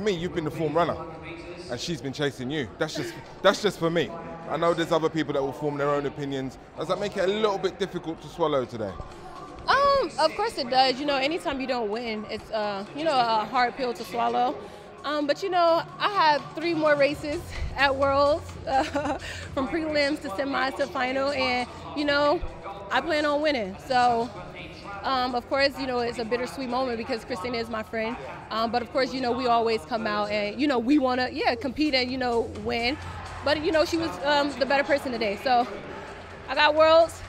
me, you've been the form runner, and she's been chasing you. That's just that's just for me. I know there's other people that will form their own opinions. Does that make it a little bit difficult to swallow today? Um, of course it does. You know, anytime you don't win, it's uh, you know, a hard pill to swallow. Um, but you know, I have three more races at Worlds, uh, from prelims to semis to final, and you know, I plan on winning. So, um, of course, you know, it's a bittersweet moment because Christina is my friend. Um, but of course, you know, we always come out and you know, we want to, yeah, compete and you know, win. But you know, she was um, the better person today. So, I got Worlds.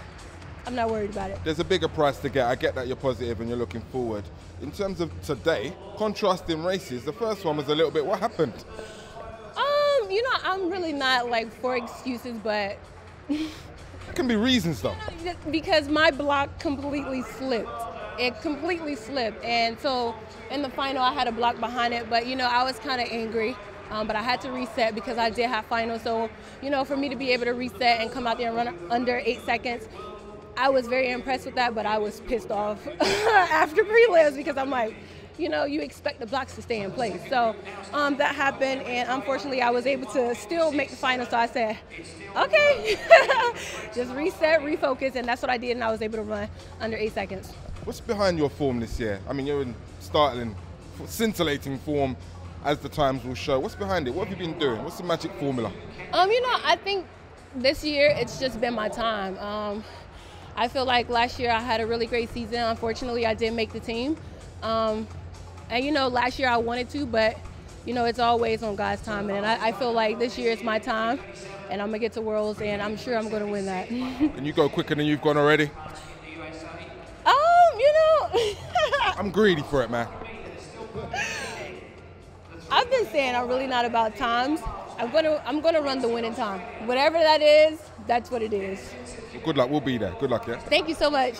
I'm not worried about it. There's a bigger price to get. I get that you're positive and you're looking forward. In terms of today, contrasting races, the first one was a little bit. What happened? Um, you know, I'm really not like for excuses, but There can be reasons though. because my block completely slipped. It completely slipped, and so in the final, I had a block behind it. But you know, I was kind of angry. Um, but I had to reset because I did have finals. So, you know, for me to be able to reset and come out there and run under eight seconds, I was very impressed with that, but I was pissed off after prelims because I'm like, you know, you expect the blocks to stay in place. So um, that happened, and unfortunately, I was able to still make the final. So I said, okay, just reset, refocus, and that's what I did, and I was able to run under eight seconds. What's behind your form this year? I mean, you're in startling, scintillating form, as the times will show. What's behind it? What have you been doing? What's the magic formula? Um, you know, I think this year it's just been my time. Um, I feel like last year I had a really great season. Unfortunately, I didn't make the team. Um, and you know, last year I wanted to, but you know, it's always on God's time. And I, I feel like this year is my time, and I'm gonna get to Worlds, and I'm sure I'm gonna win that. Can you go quicker than you've gone already? um, you know, I'm greedy for it, man. I've been saying I'm really not about times. I'm gonna I'm gonna run the winning time. Whatever that is, that's what it is. Good luck. We'll be there. Good luck, yeah. Thank you so much.